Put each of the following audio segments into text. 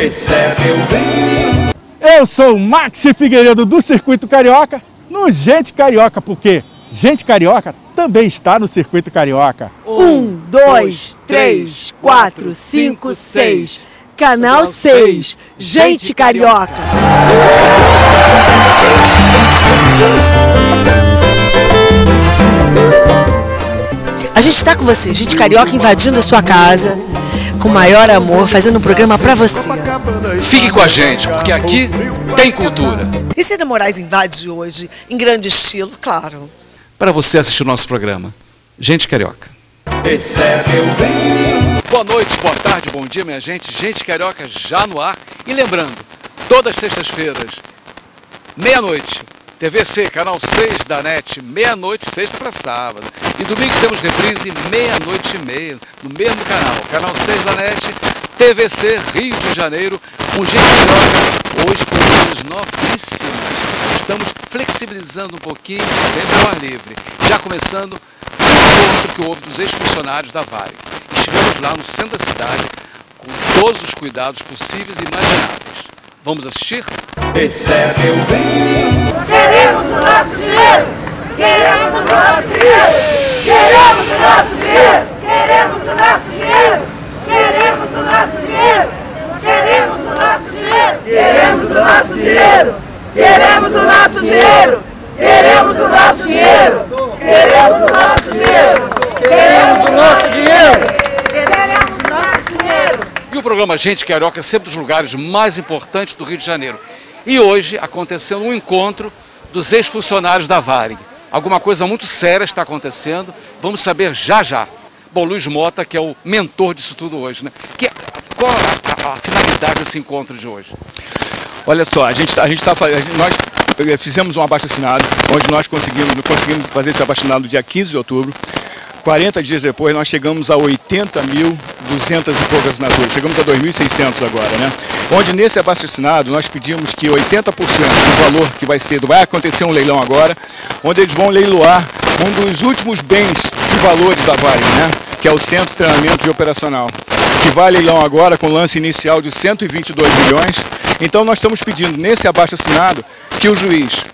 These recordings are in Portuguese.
recebe o bem. Eu sou o Maxi Figueiredo do Circuito Carioca, no Gente Carioca, porque Gente Carioca também está no Circuito Carioca. Um, dois, três, quatro, cinco, seis. Canal 6, Gente Carioca. A gente está com você, Gente Carioca invadindo a sua casa, com o maior amor, fazendo um programa para você. Fique com a gente, porque aqui tem cultura. E Cida Moraes invade hoje, em grande estilo, claro. Para você assistir o nosso programa. Gente Carioca. Bem. Boa noite, boa tarde, bom dia, minha gente. Gente Carioca já no ar. E lembrando, todas as sextas-feiras, meia-noite, TVC, canal 6 da NET, meia-noite, sexta para sábado. E domingo temos reprise, meia-noite e meia, no mesmo canal. Canal 6 da NET, TVC, Rio de Janeiro. Um Gente Carioca, hoje com coisas novíssimas. Estamos flexibilizando um pouquinho, sempre ao ar livre. Já começando o encontro que houve dos ex-funcionários da Vale. Estivemos lá no centro da cidade com todos os cuidados possíveis e imagináveis. Vamos assistir? Recebe o bem. Queremos o nosso dinheiro! Queremos o nosso dinheiro! Queremos o nosso dinheiro! Queremos o nosso dinheiro! Queremos o nosso dinheiro! Queremos o nosso dinheiro! Queremos o nosso dinheiro! Queremos o nosso dinheiro! Queremos o nosso dinheiro! Queremos o nosso dinheiro! Queremos o nosso dinheiro! Queremos o nosso dinheiro! E o programa Gente Carioca é sempre dos lugares mais importantes do Rio de Janeiro. E hoje aconteceu um encontro dos ex-funcionários da Varig. Alguma coisa muito séria está acontecendo, vamos saber já já. Bom, Luiz Mota, que é o mentor disso tudo hoje, né? Que, qual a, a- a finalidade desse encontro de hoje? Olha só, a gente, tá- a gente tá, nós eh, fizemos um abaixo-assinado, onde nós conseguimos, conseguimos fazer esse abaixo-assinado no dia 15 de outubro. 40 dias depois, nós chegamos a 80.200 e poucas assinaturas. Chegamos a 2.600 agora, né? Onde nesse abaixo-assinado nós pedimos que 80% do valor que vai ser, vai acontecer um leilão agora, onde eles vão leiloar um dos últimos bens de valores da Vale, né? Que é o Centro de Treinamento de Operacional que vai leilão agora com lance inicial de 122 milhões. Então nós estamos pedindo nesse abaixo assinado que o juiz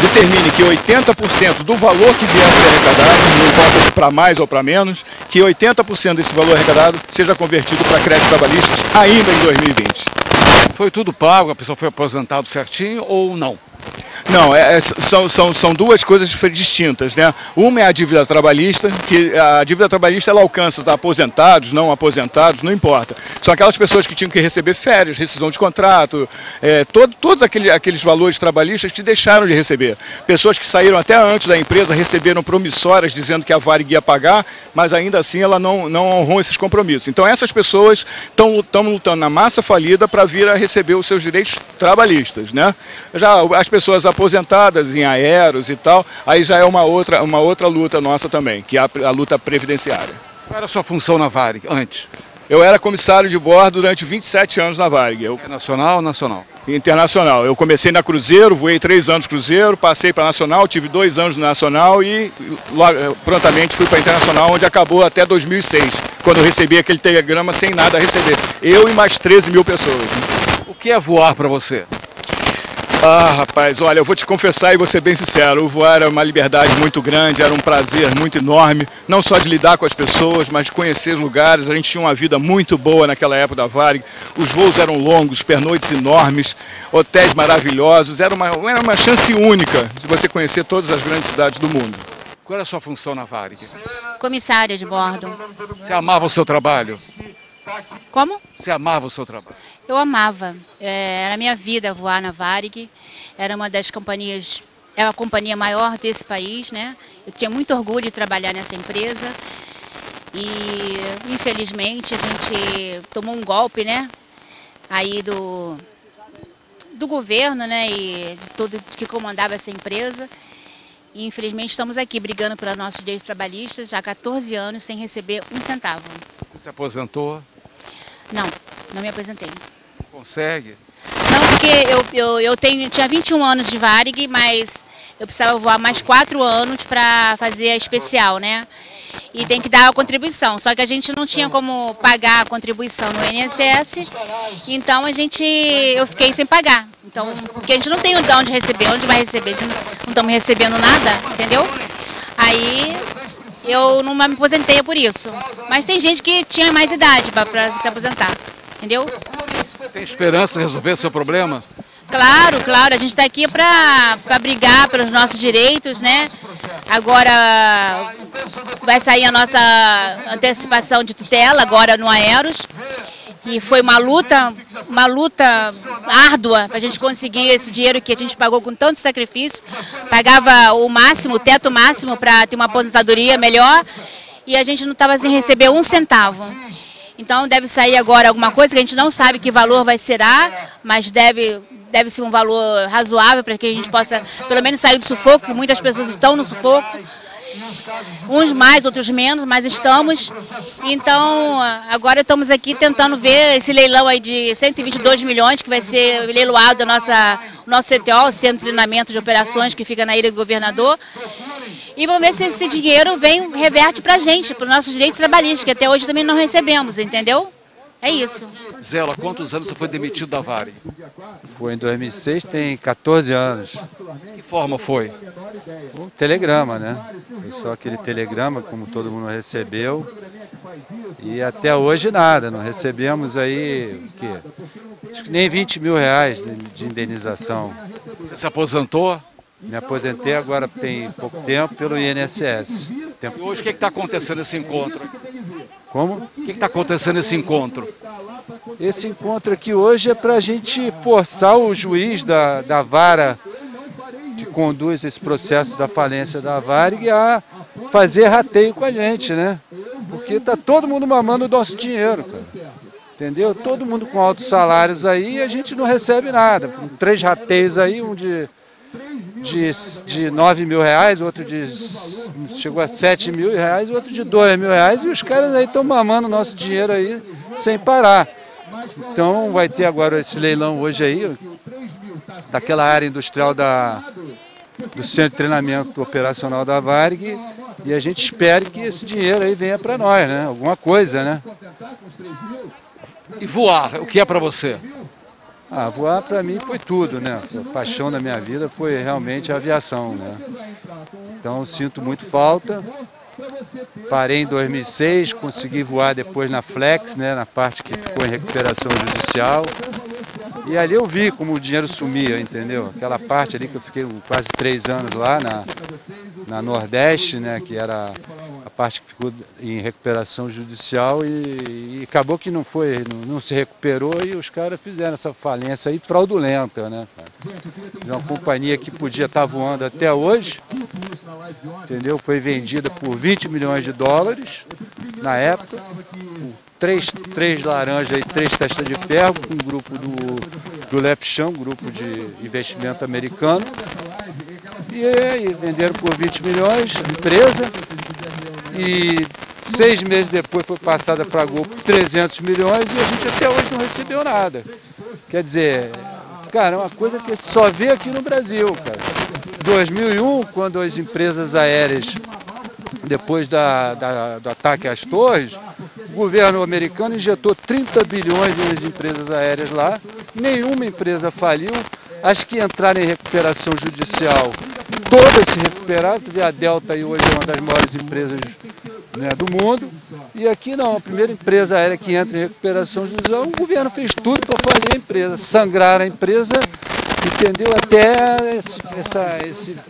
determine que 80% do valor que vier a ser arrecadado, não importa se para mais ou para menos, que 80% desse valor arrecadado seja convertido para créditos trabalhistas ainda em 2020. Foi tudo pago, a pessoa foi aposentado certinho ou não? Não, é- é- são, são, são duas coisas distintas, né? Uma é a dívida trabalhista, que a dívida trabalhista ela alcança aposentados, não aposentados, não importa. São aquelas pessoas que tinham que receber férias, rescisão de contrato, é, todo- todos aquele- aqueles valores trabalhistas que deixaram de receber. Pessoas que saíram até antes da empresa, receberam promissórias dizendo que a Varig ia pagar, mas ainda assim ela não, não honrou esses compromissos. Então essas pessoas estão lutando na massa falida para vir a receber os seus direitos trabalhistas, né? Já as pessoas aposentadas em aeros e tal, aí já é uma outra, uma outra luta nossa também, que é a, a luta previdenciária. Qual era a sua função na Varig antes? Eu era comissário de bordo durante 27 anos na Varig, eu, É nacional ou nacional? internacional. Eu comecei na Cruzeiro, voei três anos Cruzeiro, passei para Nacional, tive dois anos no Nacional e logo, eh, prontamente fui para Internacional, onde acabou até 2006, quando eu recebi aquele telegrama sem nada a receber. Eu e mais 13 mil pessoas. O que é voar para você? Ah, rapaz, olha, eu vou te confessar e vou ser bem sincero, o voar era uma liberdade muito grande, era um prazer muito enorme, não só de lidar com as pessoas, mas de conhecer os lugares. A gente tinha uma vida muito boa naquela época da Varig, os voos eram longos, pernoites enormes, hotéis maravilhosos, era uma, era uma chance única de você conhecer todas as grandes cidades do mundo. Qual era a sua função na Varig? Comissária de bordo. Você amava o seu trabalho? Como? Você amava o seu trabalho? Eu amava. É, era a minha vida voar na Varig. Era uma das companhias, é a companhia maior desse país, né? Eu tinha muito orgulho de trabalhar nessa empresa. E infelizmente a gente tomou um golpe, né? Aí do, do governo, né? E de tudo que comandava essa empresa. E infelizmente estamos aqui brigando pelos nossos direitos trabalhistas já há 14 anos sem receber um centavo. Você se aposentou? Não, não me aposentei. Consegue? Não, porque eu, eu, eu tenho, tinha 21 anos de Varig, mas eu precisava voar mais 4 anos para fazer a especial, né? e tem que dar a contribuição. Só que a gente não tinha como pagar a contribuição no INSS, então a gente, eu fiquei sem pagar. Então, porque a gente não tem de onde receber, onde vai receber, gente não estamos recebendo nada, entendeu? Aí eu não me aposentei por isso. Mas tem gente que tinha mais idade para se aposentar, entendeu? Tem esperança de resolver seu problema? Claro, claro, a gente está aqui para brigar pelos nossos direitos, né? Agora vai sair a nossa antecipação de tutela, agora no Aeros. E foi uma luta, uma luta árdua para a gente conseguir esse dinheiro que a gente pagou com tanto sacrifício. Pagava o máximo, o teto máximo para ter uma aposentadoria melhor e a gente não estava sem receber um centavo. Então deve sair agora alguma coisa que a gente não sabe que valor vai ser, mas deve deve ser um valor razoável para que a gente possa pelo menos sair do sufoco, muitas pessoas estão no sufoco. Uns mais, outros menos, mas estamos. Então, agora estamos aqui tentando ver esse leilão aí de 122 milhões, que vai ser leiloado da nossa, nosso CTO, Centro de Treinamento de Operações, que fica na Ilha do Governador. E vamos ver se esse dinheiro vem, reverte para a gente, para os nossos direitos trabalhistas, que até hoje também não recebemos, entendeu? É isso. Zela, quantos anos você foi demitido da Vale? Foi em 2006, tem 14 anos. De que forma foi? Um telegrama, né? Foi só aquele telegrama, como todo mundo recebeu. E até hoje nada, não recebemos aí o quê? Acho que nem 20 mil reais de indenização. Você se aposentou? Me aposentei agora tem pouco tempo pelo INSS. Tempo... E hoje o que está acontecendo nesse encontro? Como? O que está acontecendo nesse encontro? Esse encontro aqui hoje é para a gente forçar o juiz da, da vara que conduz esse processo da falência da Varig a fazer rateio com a gente, né? Porque tá todo mundo mamando o nosso dinheiro, cara. Entendeu? Todo mundo com altos salários aí e a gente não recebe nada. Três rateios aí, um de de, de 9 mil reais, outro de chegou a 7 mil reais, outro de 2 mil reais, e os caras aí estão mamando nosso dinheiro aí sem parar. Então vai ter agora esse leilão hoje aí, daquela área industrial da, do Centro de Treinamento Operacional da Varg, e a gente espera que esse dinheiro aí venha para nós, né? Alguma coisa, né? E voar, o que é para você? Ah, voar para mim foi tudo, né? A paixão da minha vida foi realmente a aviação, né? Então sinto muito falta. Parei em 2006, consegui voar depois na Flex, né, na parte que ficou em recuperação judicial. E ali eu vi como o dinheiro sumia, entendeu? Aquela parte ali que eu fiquei quase três anos lá na, na Nordeste, né, que era parte que ficou em recuperação judicial e, e acabou que não foi, não, não, se recuperou e os caras fizeram essa falência aí fraudulenta, né? De uma companhia que podia estar voando até hoje, entendeu? Foi vendida por 20 milhões de dólares na época, três, três laranjas e três testas de ferro, com um grupo do, do Lepchão, grupo de investimento americano. E aí venderam por 20 milhões, empresa, e seis meses depois foi passada para a Gol por 300 milhões e a gente até hoje não recebeu nada. Quer dizer, cara, é uma coisa que só vê aqui no Brasil, cara. 2001, quando as empresas aéreas, depois da, da, do ataque às torres, o governo americano injetou 30 bilhões nas empresas aéreas lá, nenhuma empresa faliu, as que entraram em recuperação judicial, todas se recuperaram, a Delta aí hoje é uma das maiores empresas né, do mundo, e aqui não, a primeira empresa aérea que entra em recuperação judicial, o governo fez tudo para falir a empresa, sangrar a empresa, entendeu? Até essa,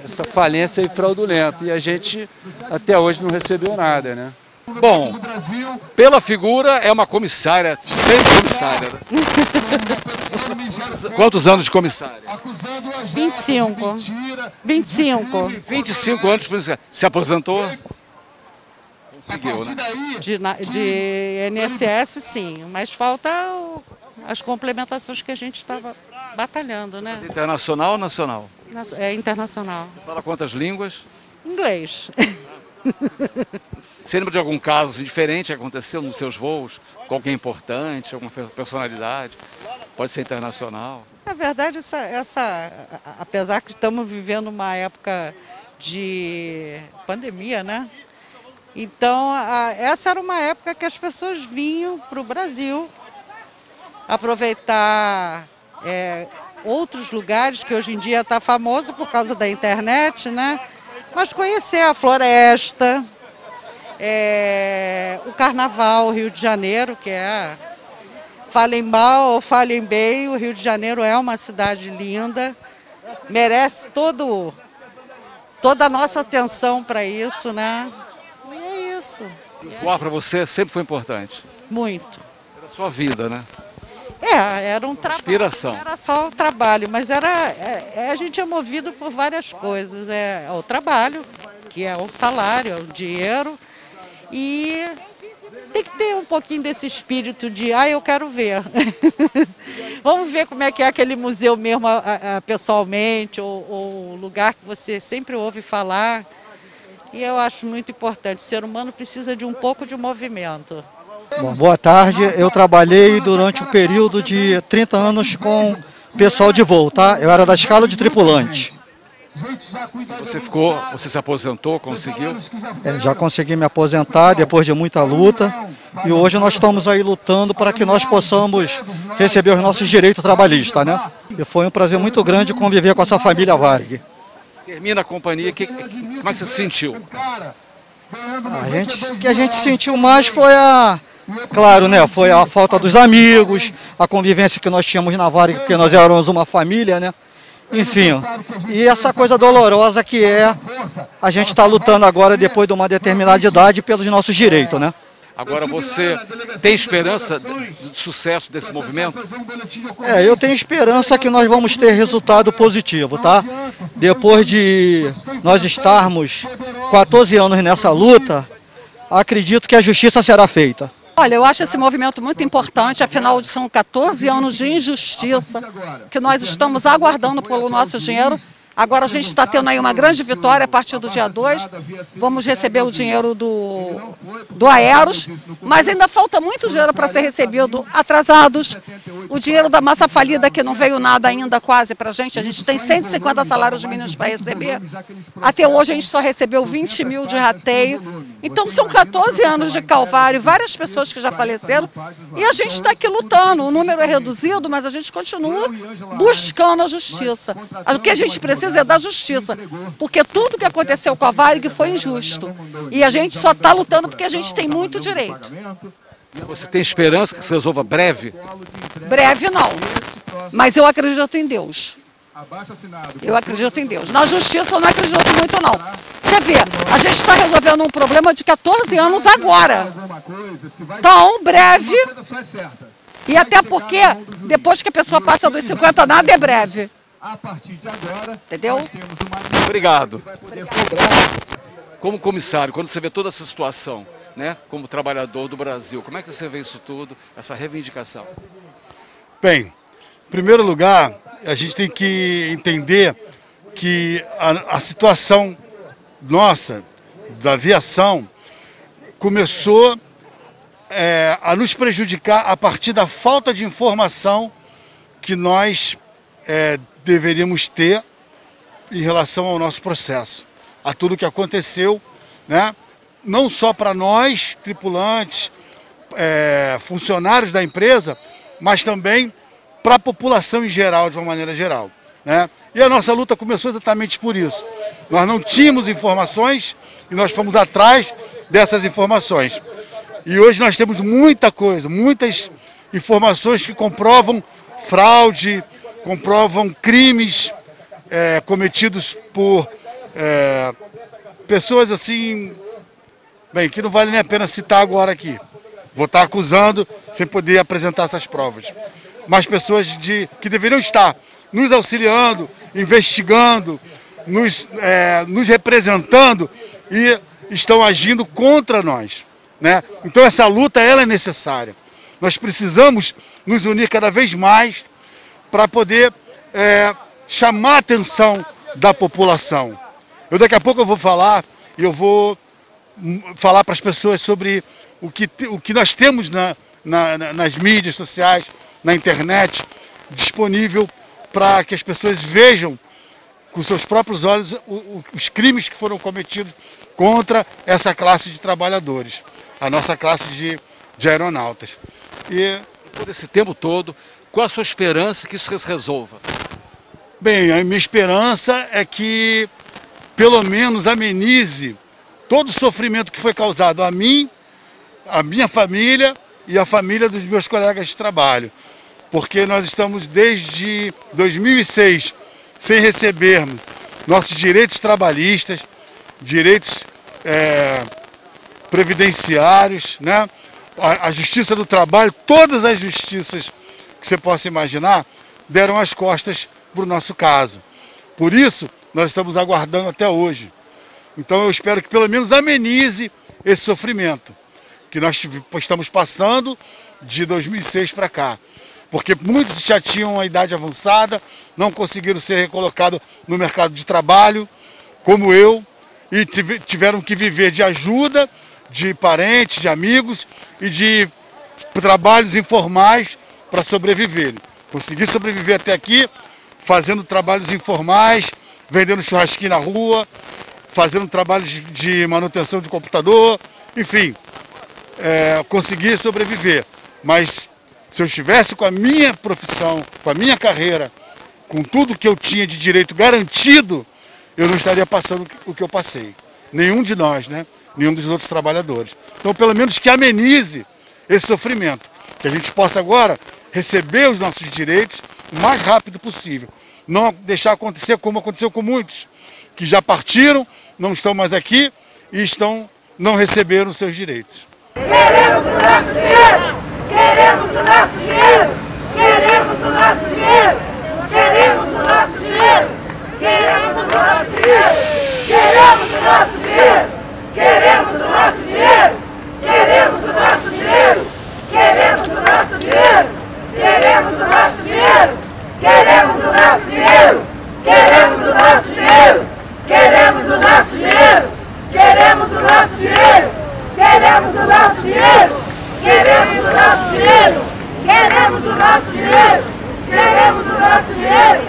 essa falência fraudulenta, e a gente até hoje não recebeu nada, né? Bom, pela figura é uma comissária, sempre comissária. Né? Quantos anos de comissária? 25. 25. 25 anos de comissária. Se aposentou? Conseguiu, né? De, de INSS, sim, mas falta as complementações que a gente estava batalhando, né? Mas internacional ou nacional? É internacional. Você fala quantas línguas? Inglês. Você lembra de algum caso assim, diferente que aconteceu nos seus voos? Com alguém importante, alguma personalidade? Pode ser internacional? Na verdade, essa, essa, apesar que estamos vivendo uma época de pandemia, né? Então, a, essa era uma época que as pessoas vinham para o Brasil aproveitar é, outros lugares que hoje em dia está famoso por causa da internet, né? Mas conhecer a floresta, é, o carnaval, Rio de Janeiro, que é. Falem mal ou falem bem, o Rio de Janeiro é uma cidade linda, merece todo, toda a nossa atenção para isso, né? E é isso. Voar para você sempre foi importante? Muito. Era a sua vida, né? É, era um trabalho. Inspiração. Era só o trabalho, mas era, é, é, a gente é movido por várias coisas. É, é o trabalho, que é o salário, é o dinheiro, e tem que ter um pouquinho desse espírito de, ah, eu quero ver. Vamos ver como é que é aquele museu mesmo a, a, pessoalmente, ou, ou lugar que você sempre ouve falar. E eu acho muito importante. O ser humano precisa de um pouco de movimento. Bom, boa tarde. Eu trabalhei durante um período de 30 anos com pessoal de voo, tá? Eu era da escala de tripulante. Você ficou, você se aposentou, conseguiu? É, já consegui me aposentar depois de muita luta. E hoje nós estamos aí lutando para que nós possamos receber os nossos direitos trabalhistas, né? E foi um prazer muito grande conviver com essa família Varg. Termina a companhia, que, como é que você se sentiu? A gente, o que a gente sentiu mais foi a, Claro, né? Foi a falta dos amigos, a convivência que nós tínhamos na Varg, porque nós éramos uma família, né? Enfim, e essa coisa dolorosa que é a gente estar tá lutando agora, depois de uma determinada idade, pelos nossos direitos, né? Agora você tem esperança de sucesso desse movimento? É, eu tenho esperança que nós vamos ter resultado positivo, tá? Depois de nós estarmos 14 anos nessa luta, acredito que a justiça será feita. Olha, eu acho esse movimento muito importante, afinal são 14 anos de injustiça que nós estamos aguardando pelo nosso dinheiro Agora a gente está tendo aí uma grande vitória a partir do dia 2. Vamos receber o dinheiro do, do Aeros, mas ainda falta muito dinheiro para ser recebido atrasados. O dinheiro da massa falida, que não veio nada ainda quase para a gente. A gente tem 150 salários mínimos para receber. Até hoje a gente só recebeu 20 mil de rateio. Então são 14 anos de calvário, várias pessoas que já faleceram. E a gente está aqui lutando. O número é reduzido, mas a gente continua buscando a justiça. O que a gente precisa precisa é da justiça, porque tudo que aconteceu com a Varig foi injusto. E a gente só está lutando porque a gente tem muito direito. Você tem esperança que se resolva breve? Breve não, mas eu acredito em Deus. Eu acredito em Deus. Na justiça eu não acredito muito não. Você vê, a gente está resolvendo um problema de 14 anos agora. Então, breve. E até porque, depois que a pessoa passa dos 50, nada é breve. A partir de agora, Entendeu? nós temos uma... Obrigado. Como comissário, quando você vê toda essa situação, né, como trabalhador do Brasil, como é que você vê isso tudo, essa reivindicação? Bem, em primeiro lugar, a gente tem que entender que a, a situação nossa, da aviação, começou é, a nos prejudicar a partir da falta de informação que nós é, deveríamos ter em relação ao nosso processo, a tudo que aconteceu, né? não só para nós, tripulantes, é, funcionários da empresa, mas também para a população em geral, de uma maneira geral. Né? E a nossa luta começou exatamente por isso. Nós não tínhamos informações e nós fomos atrás dessas informações. E hoje nós temos muita coisa, muitas informações que comprovam fraude, comprovam crimes é, cometidos por é, pessoas assim, bem, que não vale nem a pena citar agora aqui. Vou estar acusando sem poder apresentar essas provas. Mas pessoas de, que deveriam estar nos auxiliando, investigando, nos, é, nos representando e estão agindo contra nós. Né? Então essa luta ela é necessária. Nós precisamos nos unir cada vez mais para poder é, chamar a atenção da população. Eu daqui a pouco eu vou falar e eu vou hum, falar para as pessoas sobre o que, o que nós temos na, na, nas mídias sociais, na internet, disponível para que as pessoas vejam com seus próprios olhos os crimes que foram cometidos contra essa classe de trabalhadores, a nossa classe de, de aeronautas. E Por esse tempo todo, qual a sua esperança que isso se resolva? Bem, a minha esperança é que pelo menos amenize todo o sofrimento que foi causado a mim, a minha família e a família dos meus colegas de trabalho. Porque nós estamos desde 2006 sem recebermos nossos direitos trabalhistas, direitos é, previdenciários, né? A, a justiça do trabalho, todas as justiças que você possa imaginar, deram as costas para o nosso caso. Por isso, nós estamos aguardando até hoje. Então eu espero que pelo menos amenize esse sofrimento que nós estamos passando de 2006 para cá. Porque muitos já tinham a idade avançada, não conseguiram ser recolocados no mercado de trabalho, como eu, e tive- tiveram que viver de ajuda de parentes, de amigos e de trabalhos informais para sobreviverem. Consegui sobreviver até aqui fazendo trabalhos informais, vendendo churrasquinho na rua, fazendo trabalhos de- de manutenção de computador, enfim, é, consegui sobreviver. Mas se eu estivesse com a minha profissão, com a minha carreira, com tudo que eu tinha de direito garantido, eu não estaria passando o que eu passei. Nenhum de nós, né? Nenhum dos outros trabalhadores. Então, pelo menos que amenize esse sofrimento. Que a gente possa agora receber os nossos direitos o mais rápido possível. Não deixar acontecer como aconteceu com muitos, que já partiram, não estão mais aqui e estão, não receberam os seus direitos. Queremos o nosso dinheiro! Queremos o nosso dinheiro! Queremos o nosso dinheiro! Queremos o nosso dinheiro! Queremos o nosso dinheiro! Queremos o nosso dinheiro! Queremos o nosso dinheiro! Queremos o nosso dinheiro! Queremos o nosso dinheiro! Queremos o nosso dinheiro! Queremos o nosso dinheiro! Queremos o nosso dinheiro! Queremos o nosso dinheiro! Queremos o nosso dinheiro! Queremos o nosso dinheiro! Queremos o nosso dinheiro! Queremos o nosso dinheiro! Queremos o nosso dinheiro!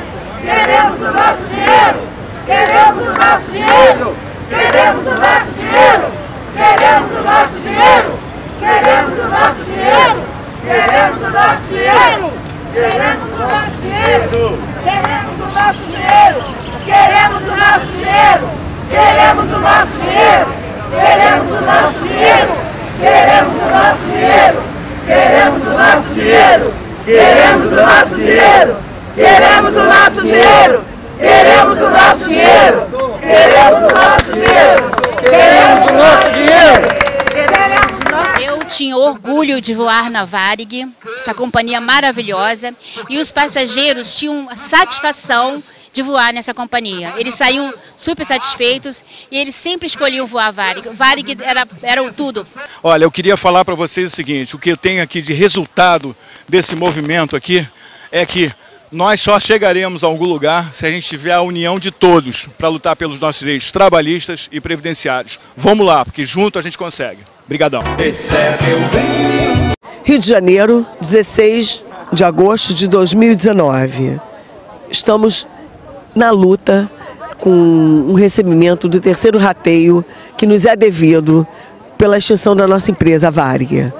Queremos o nosso dinheiro! Queremos o nosso dinheiro! Queremos o nosso dinheiro! Queremos o nosso dinheiro! Queremos! Queremos o nosso dinheiro! Queremos o nosso dinheiro! Queremos o nosso dinheiro! Queremos o nosso dinheiro! Queremos o nosso dinheiro! Queremos o nosso dinheiro! Queremos o nosso dinheiro! Queremos o nosso dinheiro! Queremos o nosso dinheiro! Queremos o nosso dinheiro! Queremos o nosso dinheiro! Queremos o nosso dinheiro! Queremos o nosso dinheiro! Tinha orgulho de voar na Varig, essa companhia maravilhosa, e os passageiros tinham a satisfação de voar nessa companhia. Eles saíam super satisfeitos e eles sempre escolhiam voar Varig. Varig era, era o tudo. Olha, eu queria falar para vocês o seguinte: o que eu tenho aqui de resultado desse movimento aqui é que nós só chegaremos a algum lugar se a gente tiver a união de todos para lutar pelos nossos direitos trabalhistas e previdenciários. Vamos lá, porque junto a gente consegue. Obrigadão. Rio de Janeiro, 16 de agosto de 2019. Estamos na luta com um recebimento do terceiro rateio que nos é devido pela extinção da nossa empresa a Varig.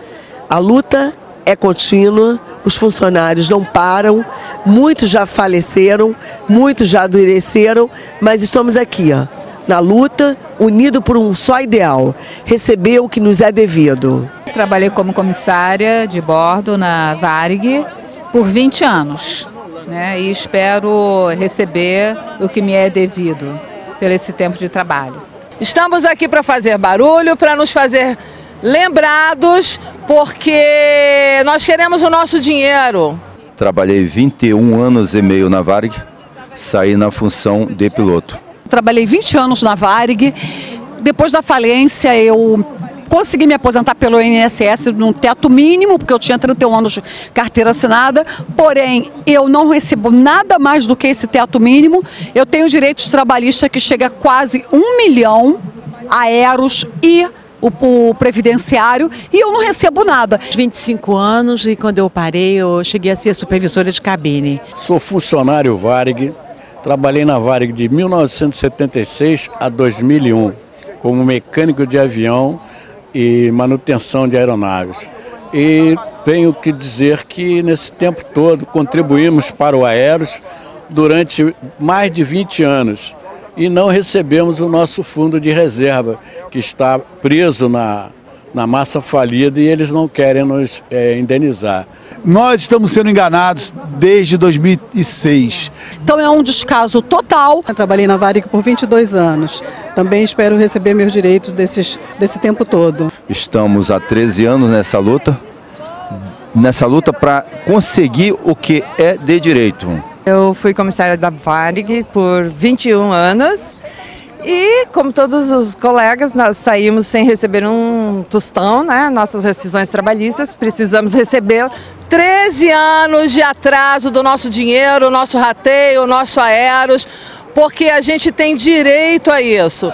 A luta é contínua, os funcionários não param, muitos já faleceram, muitos já adoeceram, mas estamos aqui, ó, na luta, unido por um só ideal, receber o que nos é devido. Trabalhei como comissária de bordo na Varig por 20 anos né, e espero receber o que me é devido pelo esse tempo de trabalho. Estamos aqui para fazer barulho, para nos fazer lembrados, porque nós queremos o nosso dinheiro. Trabalhei 21 anos e meio na Varig, saí na função de piloto. Trabalhei 20 anos na Varig. Depois da falência, eu consegui me aposentar pelo INSS num teto mínimo, porque eu tinha 31 anos de carteira assinada, porém eu não recebo nada mais do que esse teto mínimo. Eu tenho direitos trabalhistas que chega a quase um milhão aeros e o, o previdenciário e eu não recebo nada. 25 anos e quando eu parei eu cheguei a ser supervisora de cabine. Sou funcionário Varig, trabalhei na Varig de 1976 a 2001. como mecânico de avião e manutenção de aeronaves. E tenho que dizer que nesse tempo todo contribuímos para o Aeros durante mais de 20 anos e não recebemos o nosso fundo de reserva, que está preso na, na massa falida e eles não querem nos é, indenizar. Nós estamos sendo enganados desde 2006. Então é um descaso total. Eu trabalhei na Varig por 22 anos. Também espero receber meus direitos desses, desse tempo todo. Estamos há 13 anos nessa luta, nessa luta para conseguir o que é de direito. Eu fui comissária da Varig por 21 anos e, como todos os colegas, nós saímos sem receber um tostão, né? Nossas rescisões trabalhistas, precisamos receber. 13 anos de atraso do nosso dinheiro, nosso rateio, nosso aeros, porque a gente tem direito a isso.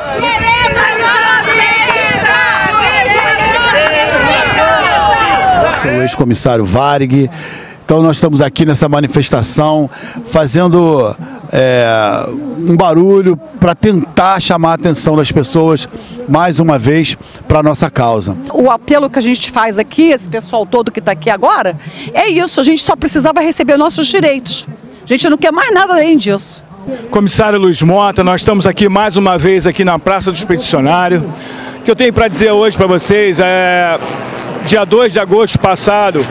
Sou o ex-comissário Varig. Então nós estamos aqui nessa manifestação fazendo é, um barulho para tentar chamar a atenção das pessoas mais uma vez para a nossa causa. O apelo que a gente faz aqui, esse pessoal todo que está aqui agora, é isso, a gente só precisava receber nossos direitos. A gente não quer mais nada além disso. Comissário Luiz Mota, nós estamos aqui mais uma vez aqui na Praça do Expedicionário. O que eu tenho para dizer hoje para vocês é dia 2 de agosto passado,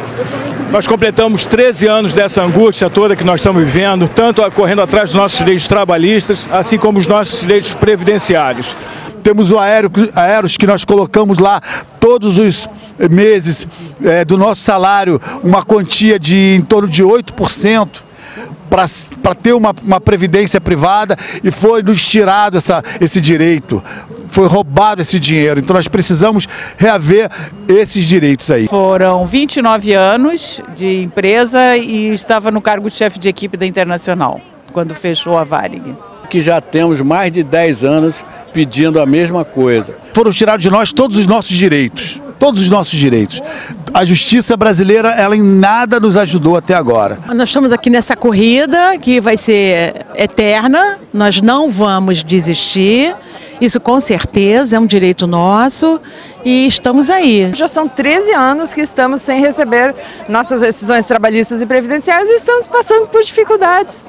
nós completamos 13 anos dessa angústia toda que nós estamos vivendo, tanto correndo atrás dos nossos direitos trabalhistas, assim como os nossos direitos previdenciários. Temos o aeros que nós colocamos lá todos os meses é, do nosso salário, uma quantia de em torno de 8% para ter uma, uma previdência privada e foi nos tirado essa, esse direito. Foi roubado esse dinheiro. Então nós precisamos reaver esses direitos aí. Foram 29 anos de empresa e estava no cargo de chefe de equipe da Internacional, quando fechou a Varig. Que já temos mais de 10 anos pedindo a mesma coisa. Foram tirados de nós todos os nossos direitos todos os nossos direitos. A justiça brasileira, ela em nada nos ajudou até agora. Nós estamos aqui nessa corrida que vai ser eterna, nós não vamos desistir. Isso com certeza é um direito nosso e estamos aí. Já são 13 anos que estamos sem receber nossas decisões trabalhistas e previdenciárias e estamos passando por dificuldades.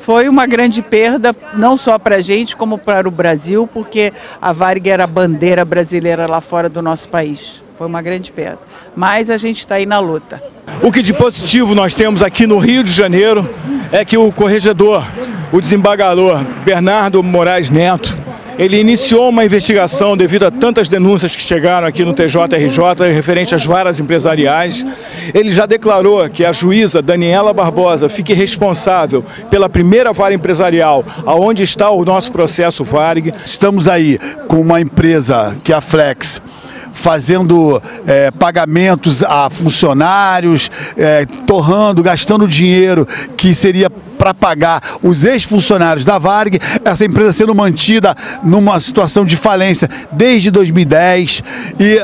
Foi uma grande perda, não só para a gente, como para o Brasil, porque a Varg era a bandeira brasileira lá fora do nosso país. Foi uma grande perda. Mas a gente está aí na luta. O que de positivo nós temos aqui no Rio de Janeiro é que o corregedor, o desembargador Bernardo Moraes Neto, ele iniciou uma investigação devido a tantas denúncias que chegaram aqui no TJRJ referente às varas empresariais. Ele já declarou que a juíza Daniela Barbosa fique responsável pela primeira vara empresarial, aonde está o nosso processo Varig. Estamos aí com uma empresa que é a Flex, fazendo é, pagamentos a funcionários, é, torrando, gastando dinheiro que seria para pagar os ex-funcionários da Varg, essa empresa sendo mantida numa situação de falência desde 2010 e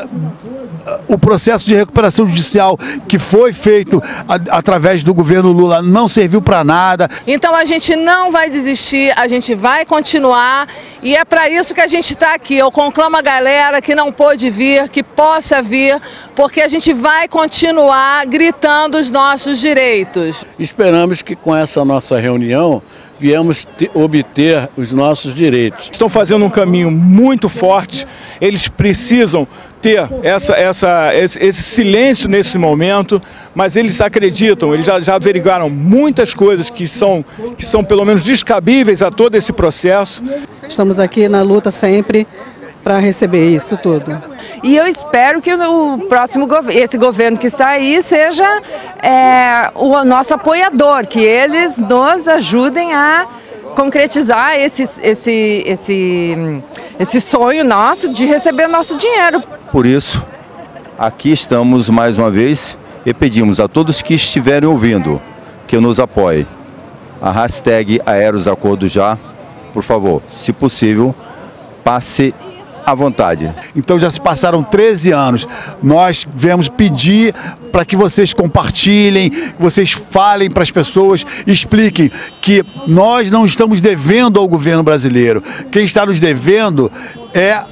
o processo de recuperação judicial que foi feito a, através do governo Lula não serviu para nada. Então a gente não vai desistir, a gente vai continuar e é para isso que a gente está aqui. Eu conclamo a galera que não pôde vir, que possa vir, porque a gente vai continuar gritando os nossos direitos. Esperamos que com essa nossa reunião viemos obter os nossos direitos. Estão fazendo um caminho muito forte, eles precisam ter essa, essa, esse, esse, silêncio nesse momento, mas eles acreditam, eles já, já averiguaram muitas coisas que são, que são pelo menos descabíveis a todo esse processo. Estamos aqui na luta sempre para receber isso tudo. E eu espero que o próximo esse governo que está aí seja é, o nosso apoiador, que eles nos ajudem a concretizar esse, esse, esse, esse sonho nosso de receber nosso dinheiro. Por isso, aqui estamos mais uma vez e pedimos a todos que estiverem ouvindo que nos apoiem. A hashtag Aeros Acordo Já, por favor, se possível, passe à vontade. Então já se passaram 13 anos. Nós viemos pedir para que vocês compartilhem, vocês falem para as pessoas, expliquem que nós não estamos devendo ao governo brasileiro. Quem está nos devendo é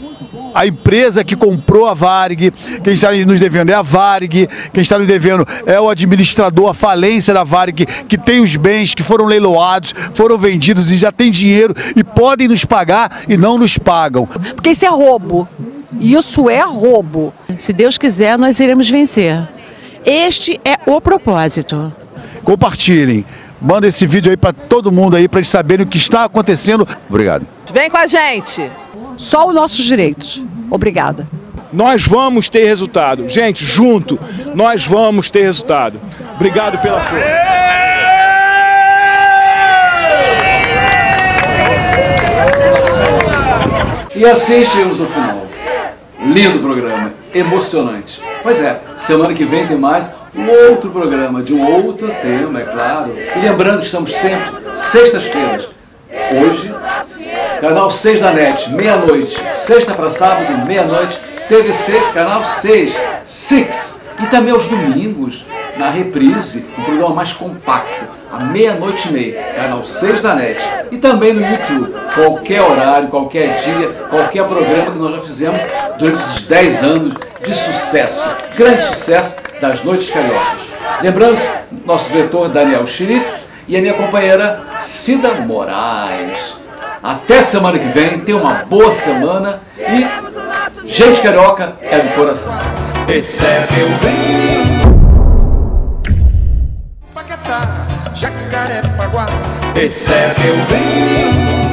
a empresa que comprou a Varig, quem está nos devendo é a Varig, quem está nos devendo é o administrador, a falência da Varig, que tem os bens que foram leiloados, foram vendidos e já tem dinheiro e podem nos pagar e não nos pagam. Porque isso é roubo. Isso é roubo. Se Deus quiser, nós iremos vencer. Este é o propósito. Compartilhem. Manda esse vídeo aí para todo mundo aí para eles saberem o que está acontecendo. Obrigado. Vem com a gente. Só os nossos direitos. Obrigada. Nós vamos ter resultado. Gente, junto, nós vamos ter resultado. Obrigado pela força. E assim chegamos ao final. Lindo programa, emocionante. Pois é, semana que vem tem mais um outro programa de um outro tema, é claro. E lembrando que estamos sempre sextas-feiras. Hoje, canal 6 da NET, meia-noite. Sexta para sábado, meia-noite. TVC, canal 6, 6. E também aos domingos, na reprise, um programa mais compacto, à meia-noite e meia, canal 6 da NET. E também no YouTube, qualquer horário, qualquer dia, qualquer programa que nós já fizemos durante esses 10 anos de sucesso, grande sucesso das Noites Cariocas. Lembrando nosso diretor Daniel Schritz e a minha companheira Cida Moraes. Até semana que vem, tenha uma boa semana e gente carioca é do coração. Esse é meu bem. Paquetá, Jacarepaguá. Esse é meu bem.